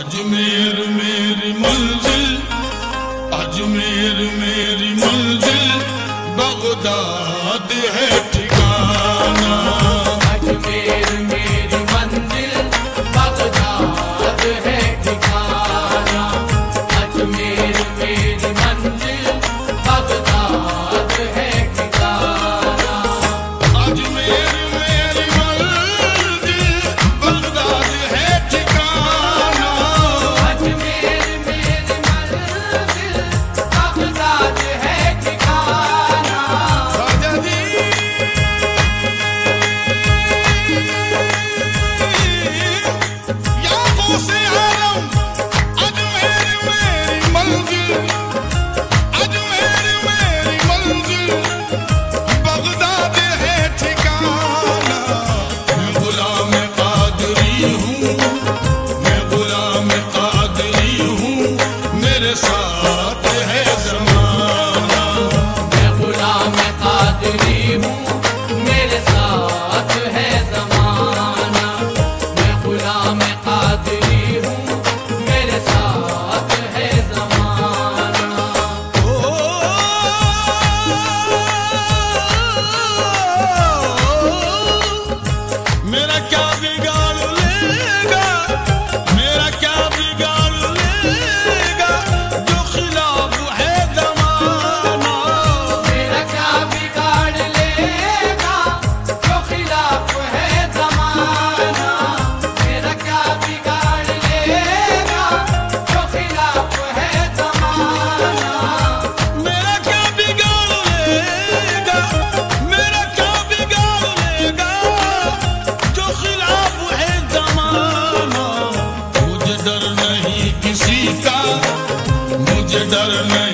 अजमेर मेरी मंजिल अजमेर मेरी मंजिल बगदाद है से आलम अजमेर मेरी मंजिल। darling.